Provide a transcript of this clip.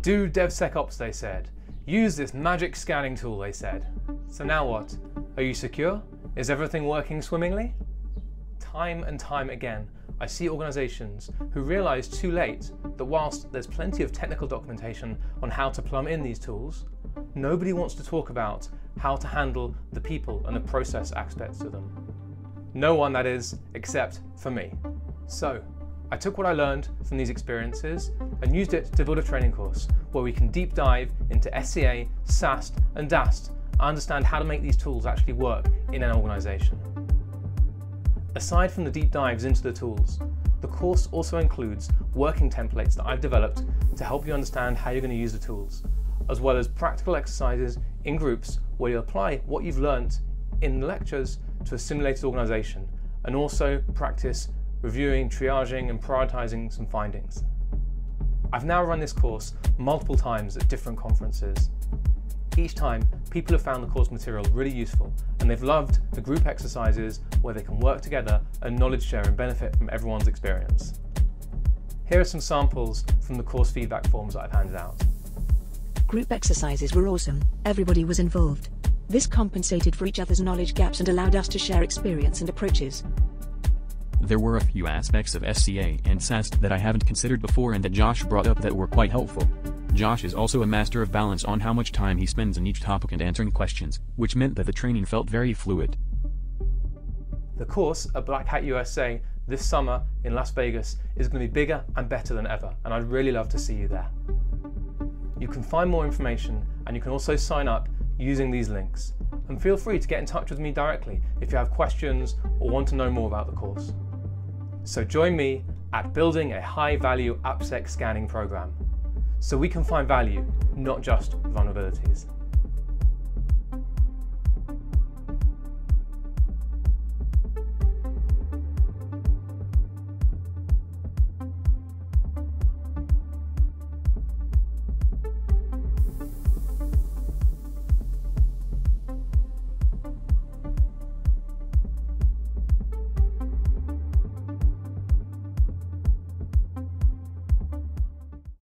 Do DevSecOps, they said. Use this magic scanning tool, they said. So now what? Are you secure? Is everything working swimmingly? Time and time again, I see organizations who realize too late that whilst there's plenty of technical documentation on how to plumb in these tools, nobody wants to talk about how to handle the people and the process aspects of them. No one, that is, except for me. So, I took what I learned from these experiences and used it to build a training course where we can deep dive into SCA, SAST and DAST and understand how to make these tools actually work in an organisation. Aside from the deep dives into the tools, the course also includes working templates that I've developed to help you understand how you're going to use the tools, as well as practical exercises in groups where you apply what you've learnt in lectures to a simulated organisation and also practice reviewing, triaging and prioritising some findings. I've now run this course multiple times at different conferences. Each time, people have found the course material really useful and they've loved the group exercises where they can work together and knowledge share and benefit from everyone's experience. Here are some samples from the course feedback forms that I've handed out. Group exercises were awesome, everybody was involved. This compensated for each other's knowledge gaps and allowed us to share experience and approaches. There were a few aspects of SCA and SAST that I haven't considered before and that Josh brought up that were quite helpful. Josh is also a master of balance on how much time he spends on each topic and answering questions, which meant that the training felt very fluid. The course at Black Hat USA this summer in Las Vegas is going to be bigger and better than ever, and I'd really love to see you there. You can find more information and you can also sign up using these links. And feel free to get in touch with me directly if you have questions or want to know more about the course. So join me at building a high value AppSec scanning program so we can find value, not just vulnerabilities.